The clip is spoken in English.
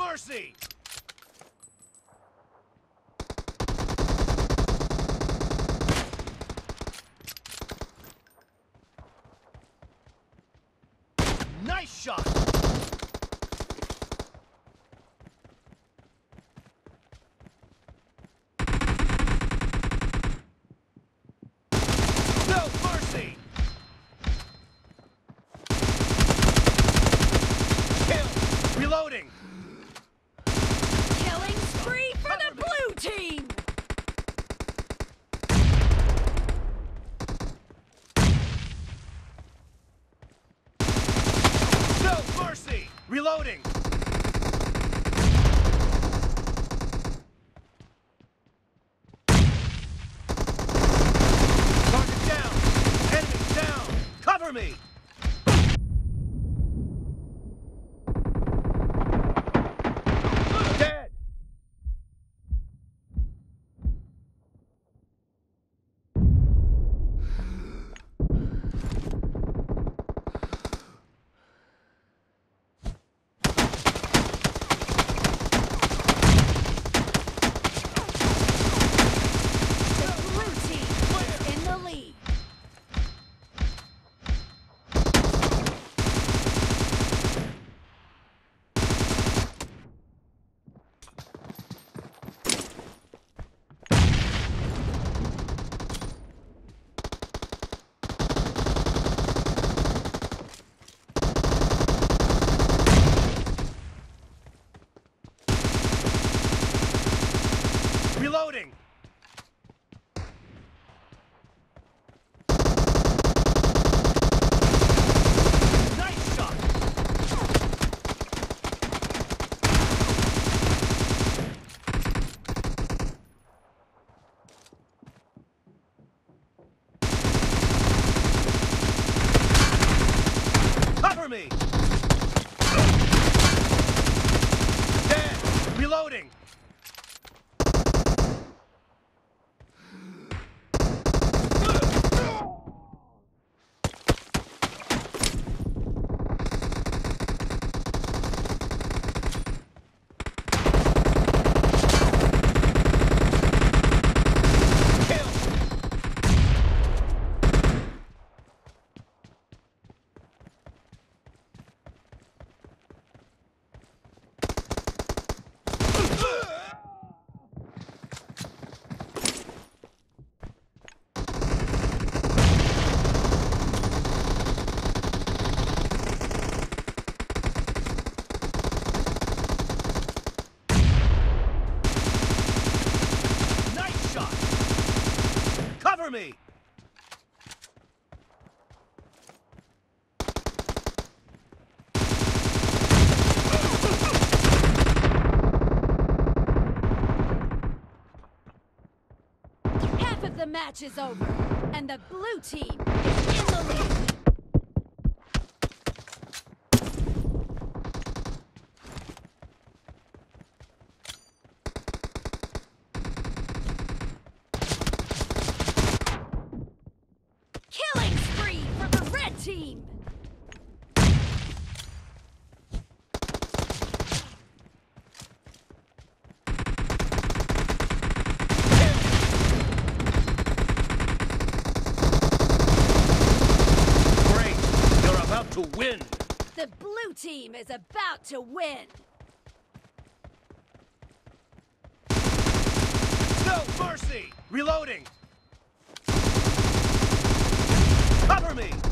mercy! Nice shot! No mercy! Kill! Reloading! Killing spree for the blue team! No mercy! Reloading! Target down! Enemy down! Cover me! Dead! The blue team is in the lead. Reloading! Nice shot! Cover me! Dead! Reloading! Kill! Nice shot! Cover me! Half of the match is over, and the blue team is in the lead. Killing spree for the red team! Great! You're about to win! The blue team is about to win! No mercy! Reloading! Cover me!